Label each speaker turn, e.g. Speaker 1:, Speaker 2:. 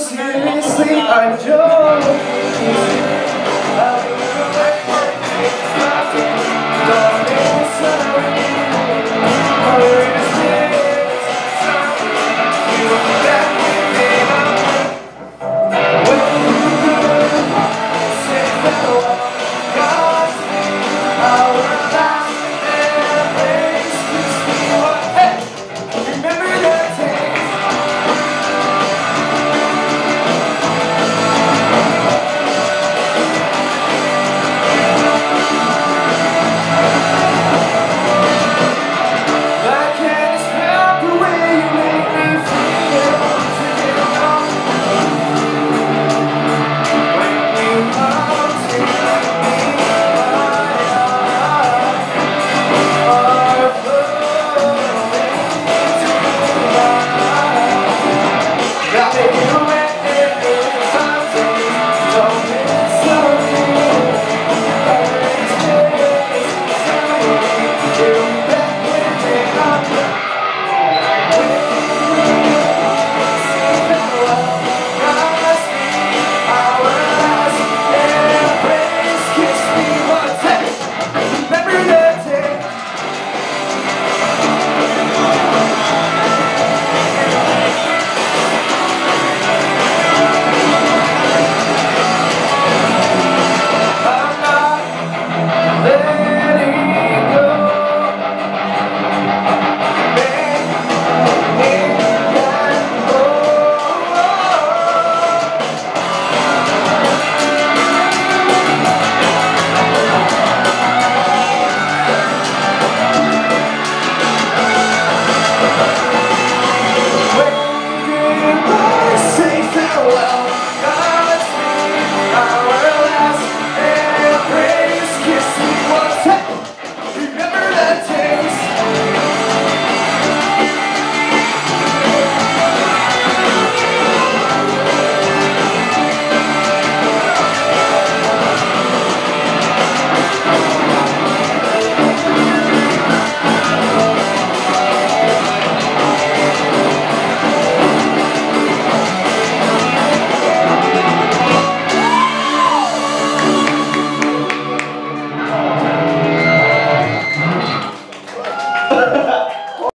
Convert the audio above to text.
Speaker 1: seriously, I don't.